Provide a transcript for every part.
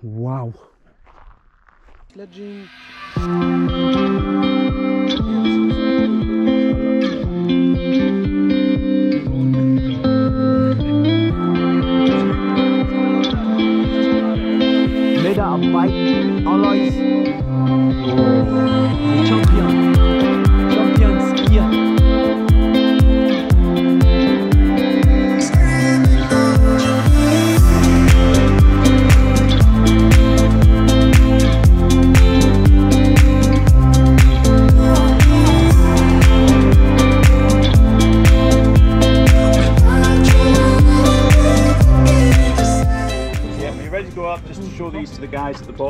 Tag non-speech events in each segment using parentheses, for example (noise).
Wow. Sledging. Made out bike.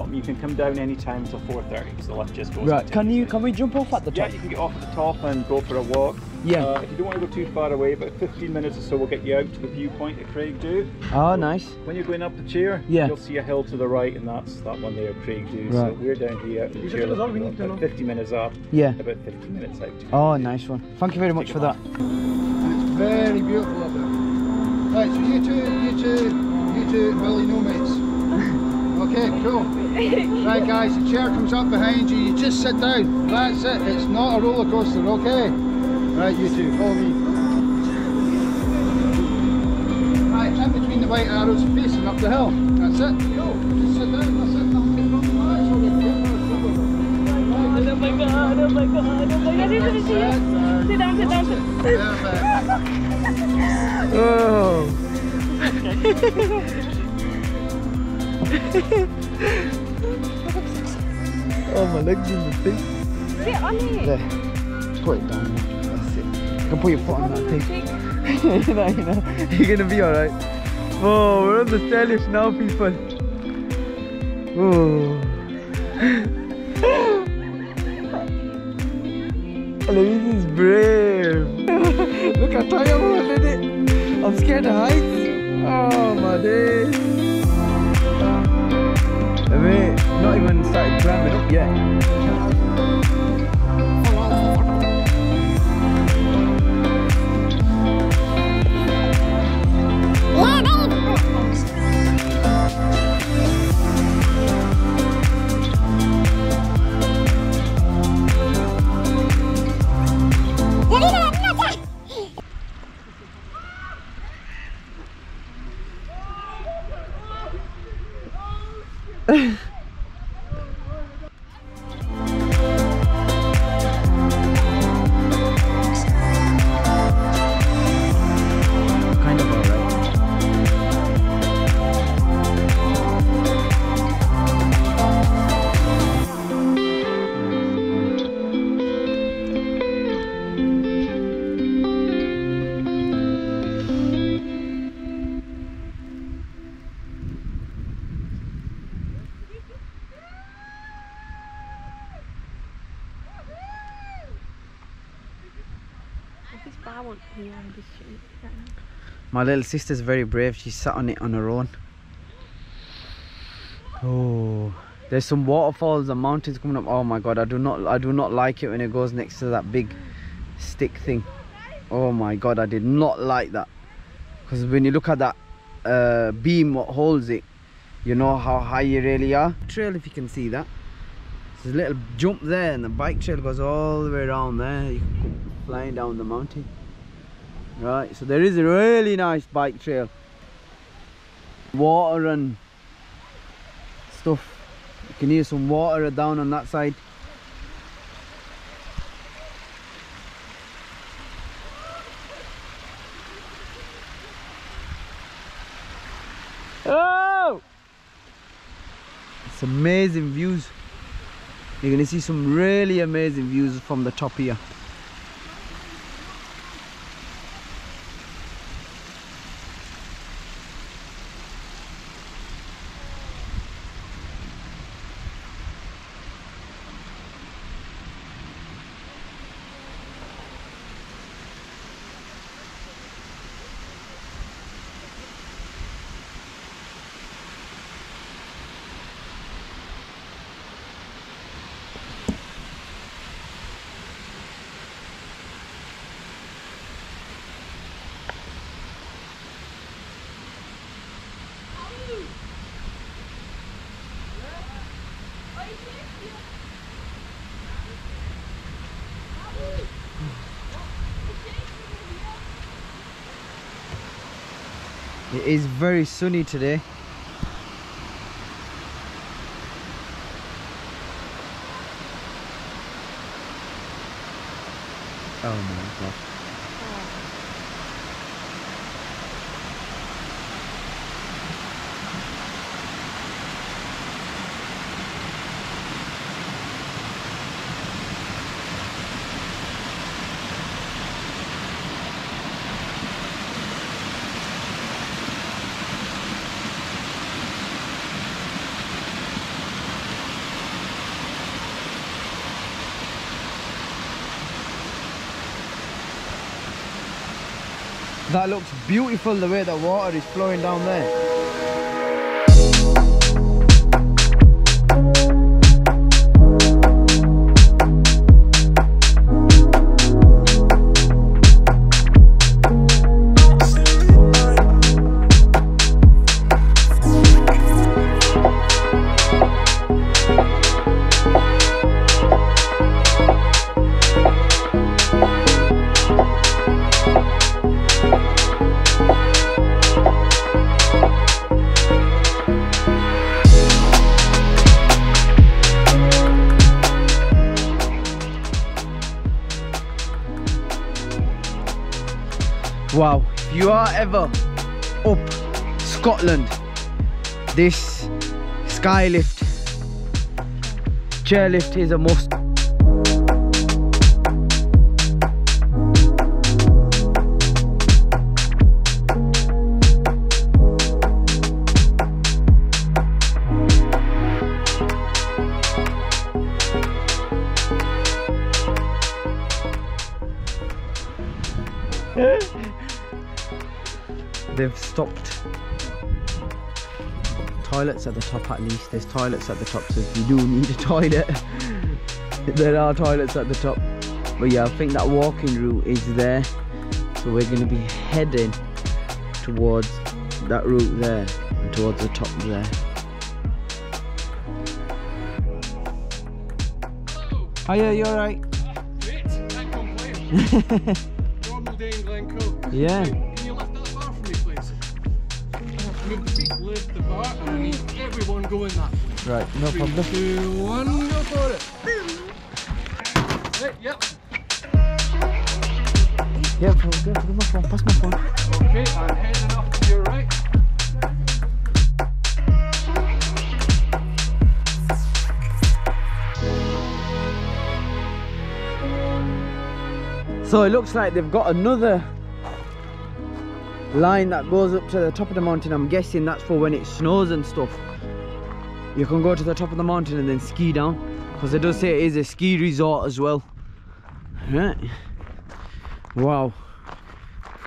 Bottom, you can come down any time until 4.30 because the lift just goes Right. Can you can we jump off at the top? Yeah, you can get off at the top and go for a walk. Yeah. Uh, if you don't want to go too far away, about 15 minutes or so will get you out to the viewpoint at Craig Do. Oh, nice. When you're going up the chair, Yeah. you'll see a hill to the right, and that's that one there, Craig Do. So we're down here. at the These chair are the results we need to know. 50 minutes up, Yeah. about 15 minutes out. Oh, nice one. Thank you very much for that. And it's very beautiful up there. Right, so you two, you two, you two, Billy, no mates. (laughs) Okay, cool. Right, guys, the chair comes up behind you. You just sit down. That's it. It's not a roller coaster. Okay. Right, you two, follow me. Right, in between the white arrows, facing up the hill. That's it. Go. Just sit down. That's it. Nothing wrong. Right, so we're good. We're good. Oh my god, oh my god, oh my god. Sit, sit, sit. Sit down, sit down, sit. Perfect. (laughs) Oh. (laughs) (laughs) oh, my legs in the thing. Sit on it. There. Put it down. That's it. You can put your foot on that thing. you (laughs) know, you know. You're gonna be alright. Oh, we're on the stairlift now, people. Oh. Louise is brave. (laughs) Look how tired I'm holding it. I'm scared of heights. Oh my days. Not even started climbing up yet. (laughs) This bar won't be on this. My little sister's very brave. She sat on it on her own. Oh, there's some waterfalls and mountains coming up. Oh my god, I do not, I do not like it when it goes next to that big stick thing. Oh my god, I did not like that. Because when you look at that uh, beam what holds it, you know how high you really are. Trail, if you can see that. There's a little jump there, and the bike trail goes all the way around there. You can go flying down the mountain. Right, so there is a really nice bike trail. Water and stuff. You can hear some water down on that side. Oh! It's amazing views. You're gonna see some really amazing views from the top here. It is very sunny today. Oh my god. Oh. That looks beautiful the way the water is flowing down there. Wow, if you are ever up Scotland, this skylift chairlift is a must. They've stopped toilets at the top at least. There's toilets at the top, so if you do need a (laughs) toilet, there are toilets at the top. But yeah, I think that walking route is there. So we're gonna be heading towards that route there and towards the top there. Hiya, you alright? Great, can't complain. Normal day in Glencoe. Yeah. And I need everyone going that. Right, no Three, problem. two, one, go for it. Right, yep. Yeah, bro, go, my phone, pass my phone. Okay, and heading up to your right. So it looks like they've got another line that goes up to the top of the mountain. I'm guessing that's for when it snows and stuff. You can go to the top of the mountain and then ski down. Because it does say it is a ski resort as well. Right. Wow.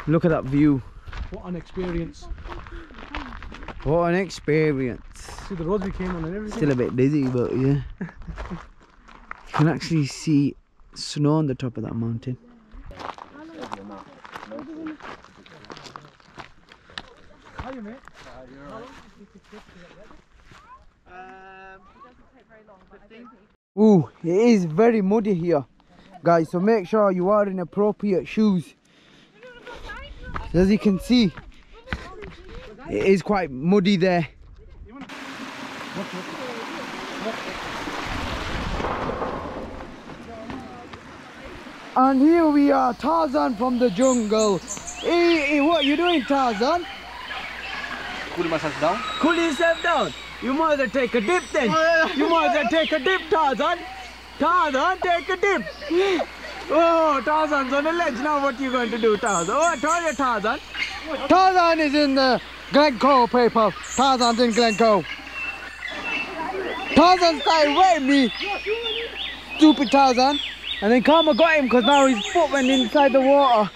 Look at that view. What an experience. What an experience. See the roads we came on and everything. Still a bit dizzy, but yeah. You can actually see snow on the top of that mountain. Hiya, mate. Ooh, it is very muddy here, guys. So make sure you are in appropriate shoes. As you can see, it is quite muddy there. And here we are, Tarzan from the jungle. Hey, hey, what you doing, Tarzan? Cool myself down. Cool yourself down. You might as well take a dip then. You might as well take a dip, Tarzan. Tarzan, take a dip. Oh, Tarzan's on the ledge now. What are you going to do, Tarzan? Oh, I told you, Tarzan. Tarzan is in the Glencoe paper. Tarzan's in Glencoe. Tarzan started wetting me. Stupid Tarzan. And then Karma got him because now his foot went inside the water.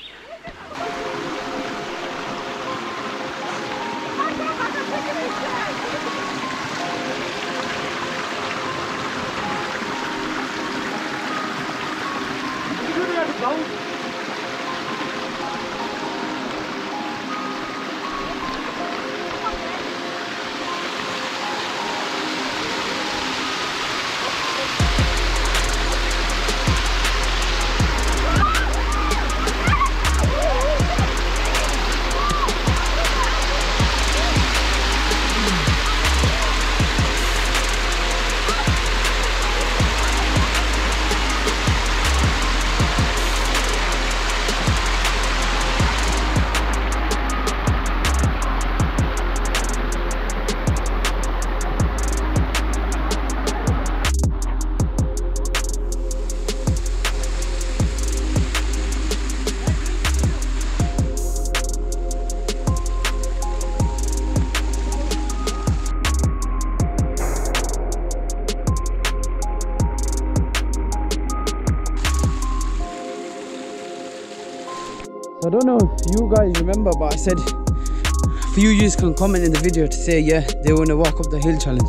So I don't know if you guys remember, but I said a few you can comment in the video to say yeah they want to walk up the hill challenge.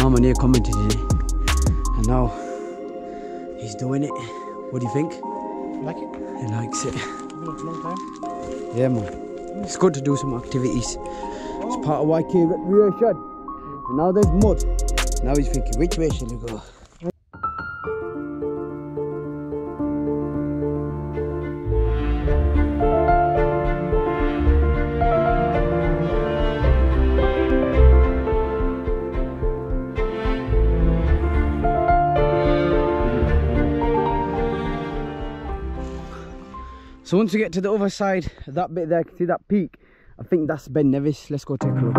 Mama near commented it, and now he's doing it. What do you think? Like it? He likes it. Been a long time. Yeah, man. It's good to do some activities. It's part of YK recreation. Mm. And now there's mud. Now he's thinking, which way should we go? So once we get to the other side, that bit there, can see that peak? I think that's Ben Nevis. Let's go take a look.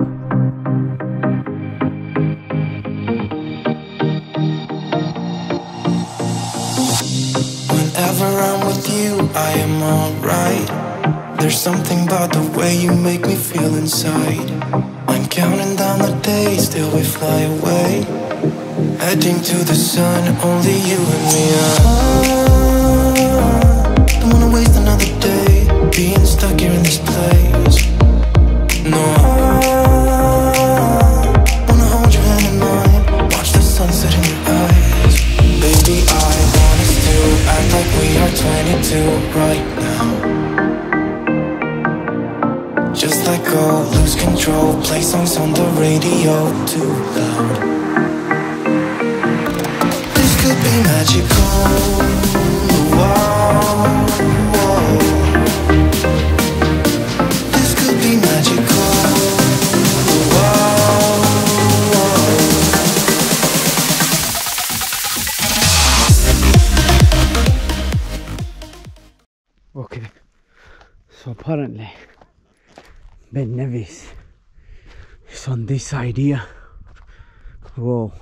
Whenever I'm with you, I am alright. There's something about the way you make me feel inside. I'm counting down the days till we fly away. Heading to the sun, only you and me. Ah, being stuck here in this place. No, wanna hold your hand in mine, watch the in your eyes. Baby, I want us to act like we are 22 right now. Just let go, lose control, play songs on the radio too loud. This could be magical. Wow, So apparently, Ben Nevis is on this here. Whoa.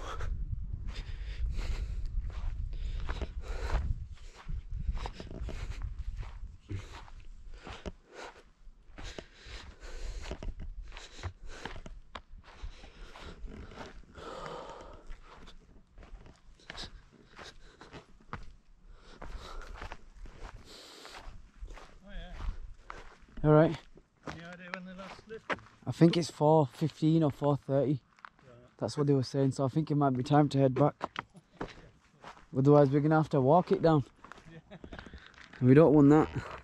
All right. I think it's 4.15 or 4.30. That's what they were saying, so I think it might be time to head back. Otherwise we're gonna have to walk it down. We don't want that.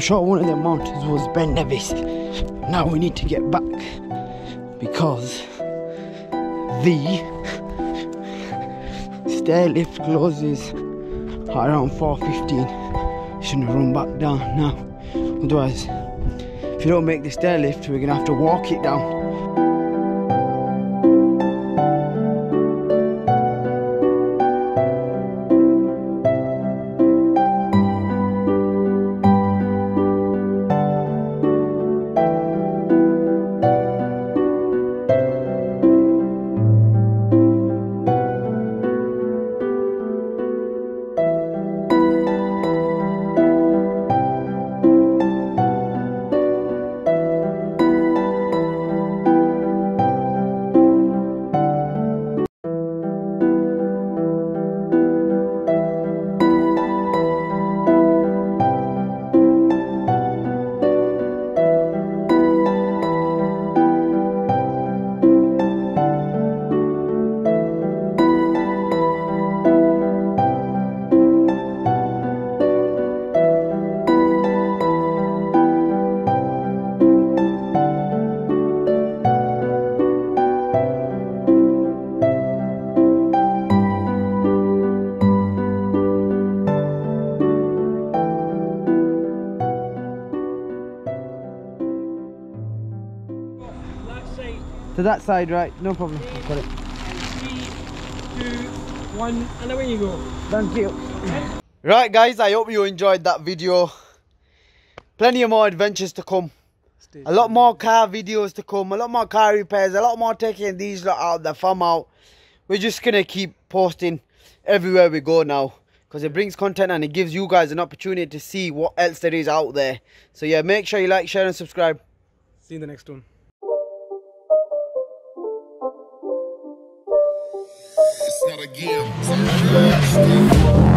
I'm sure one of the mountains was Ben Nevis. Now we need to get back because the stair lift closes around 4.15. Shouldn't run back down now. Otherwise, if you don't make the stair lift, we're gonna have to walk it down. To that side, right? No problem. Got it. Three, two, one, and away you go. Thank you. Right, guys, I hope you enjoyed that video. Plenty of more adventures to come. A lot more car videos to come, a lot more car repairs, a lot more taking these lot out the farm out. We're just gonna keep posting everywhere we go now because it brings content and it gives you guys an opportunity to see what else there is out there. So yeah, make sure you like, share and subscribe. See you in the next one. It's not a game.